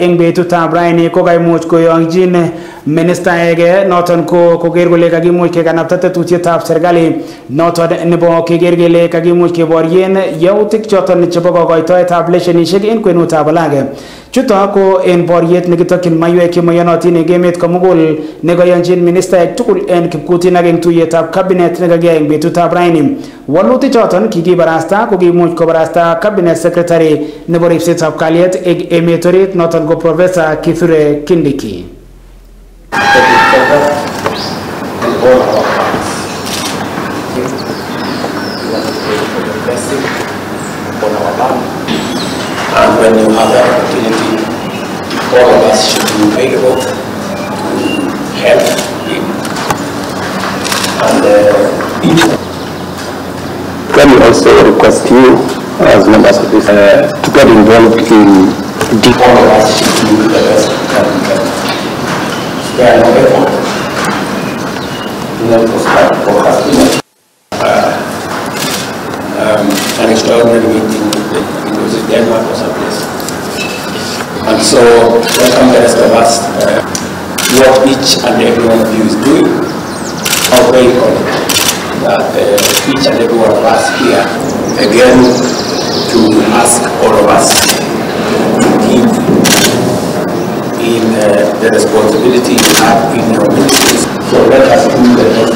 eng betut ab raini ko kaimuch koyongjin ministaeke noton ko koger kole kakimuch kekanapta tetutietab serikali. Noton nebo keger kele kakimuch keborien yautik choton chebo kokoitoetab leshenishek en kwenutab Olage chuto ko en boriet nekitokyin maiwek chemoyonotin en emet komugul nekoyonchin ministaek tugul en kipkutin ak en tuyetab cabinet nekakiyai en betutab raini. Walutik choton kikibarasta ko kimuch kobarasta cabinet secretary nebo ripsetab kalyet eng emet orit noton ko professor kithure kindiki And when you have that opportunity, all of us should be available to help him. And uh, each Can we also request you, as members of this, uh, to get involved in all of us should do the best spare no effort. Not for procrastination. Uh, um, an extraordinary meeting with was in Denmark or someplace. And so, welcome the rest of us. Uh, what each and every one of you is doing, how very honored that uh, each and every one of us here, again, to ask all of us in uh, the responsibility you have in your ministries. So let us do the